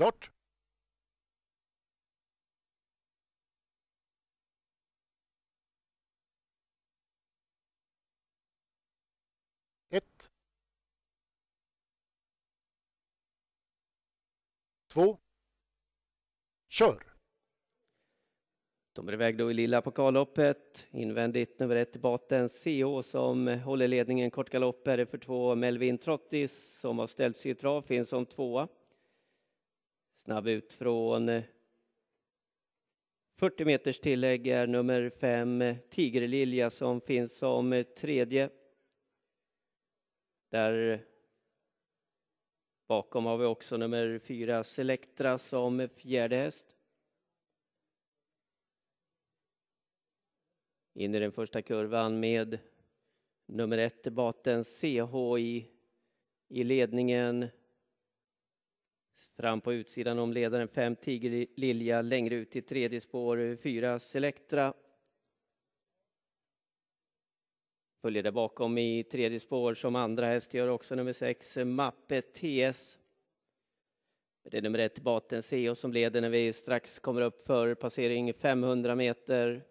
Klart. Ett. Två. Kör. De är iväg då i lilla pokalloppet. Invändigt nummer ett Baten CO som håller ledningen. Kort galopp är det för två Melvin Trottis som har ställt sig i trav, finns som tvåa. Snabb ut från eh, 40 meters tillägg är nummer fem eh, Tigerlilja som finns som eh, tredje. Där bakom har vi också nummer fyra Selectra som fjärde häst. In i den första kurvan med nummer ett Baten CH i, i ledningen. Fram på utsidan om ledaren fem Tigerlilja längre ut i tredje spår fyra Selectra. Följer där bakom i tredje spår som andra häst gör också nummer sex Mappe TS. Det är nummer ett Baten CO som leder när vi strax kommer upp för passering 500 meter.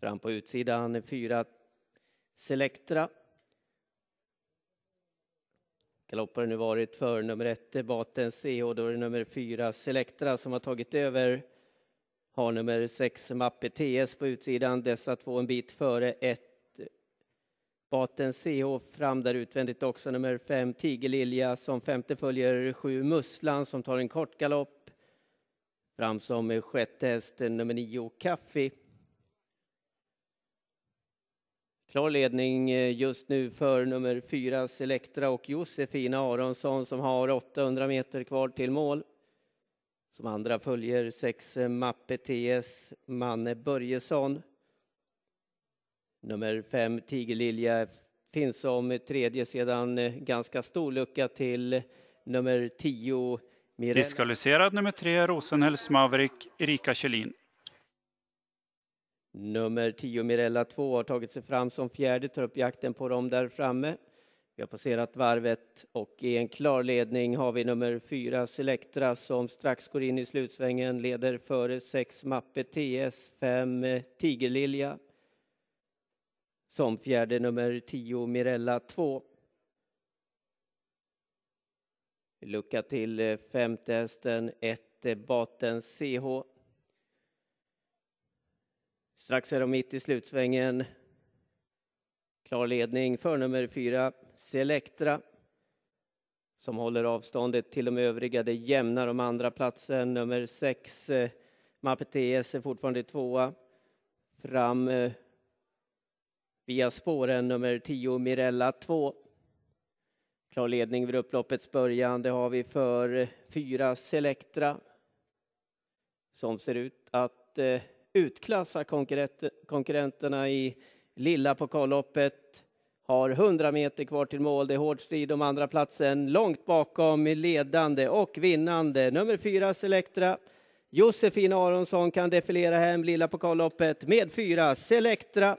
Fram på utsidan fyra Selectra. Galopp har det nu varit för nummer ett Baten CH, då är det nummer fyra Selectra som har tagit över. Har nummer sex Mappe TS på utsidan, dessa två en bit före ett Baten CH fram där utvändigt också nummer fem Tigerlilja som femte följer sju Musslan som tar en kort galopp. Fram som sjätte häst nummer nio Kaffi. Klar ledning eh, just nu för nummer fyra Selectra och Josefina Aronsson som har 800 meter kvar till mål. Som andra följer sex eh, Mappe TS Manne Börjesson. Nummer fem Tigerlilja finns som tredje sedan eh, ganska stor lucka till nummer tio Mirella. Diskvalificerad nummer tre Rosenhälls Maverick Erika Kjellin. Nummer 10 Mirella 2 har tagit sig fram som fjärde, tar upp jakten på dem där framme. Vi har passerat varvet och i en klar ledning har vi nummer 4 Selectra som strax går in i slutsvängen, leder före 6 Mappe TS, 5 Tigerlilja. Som fjärde nummer 10 Mirella 2. Lucka till eh, femte hästen, 1 eh, Baten CH. Strax är de mitt i slutsvängen. Klar ledning för nummer fyra, Selectra. Som håller avståndet till de övriga. Det jämnar om andra platsen. Nummer sex, eh, Mapetes är fortfarande tvåa. Fram eh, via spåren nummer tio, Mirella 2. Klar ledning vid upploppets början. Det har vi för eh, fyra Selectra. Som ser ut att utklassa konkurrenterna i lilla pokalloppet. Har 100 meter kvar till mål. Det är hård strid om andra platsen. Långt bakom ledande och vinnande. Nummer fyra Selectra. Josefin Aronsson kan defilera hem lilla pokalloppet med fyra Selectra.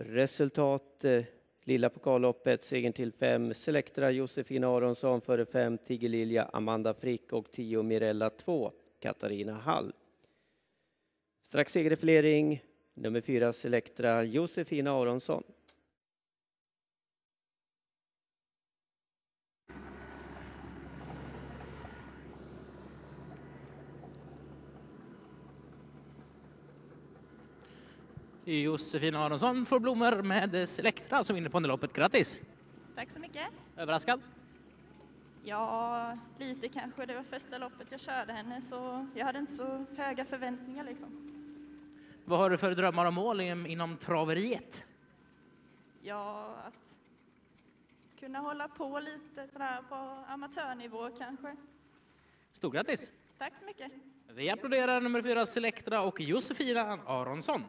Resultat eh, Lilla pokalloppet, segern till fem Selectra Josefin Aronsson före fem Tigelilja Amanda Frick och tio Mirella 2 Katarina Hall. Strax segerfilering nummer fyra Selectra Josefin Aronsson. Josefin Aronsson får blommor med Selectra som vinner Ponnyloppet. Grattis! Tack så mycket. Överraskad? Ja, lite kanske. Det var första loppet jag körde henne så jag hade inte så höga förväntningar liksom. Vad har du för drömmar och mål inom traveriet? Ja, att kunna hålla på lite sådär på amatörnivå kanske. Stort grattis! Tack så mycket. Vi applåderar nummer fyra Selectra och Josefina Aronsson.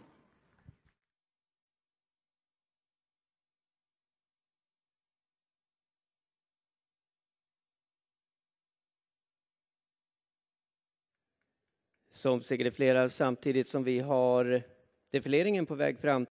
Som segerdefilerar samtidigt som vi har defileringen på väg fram.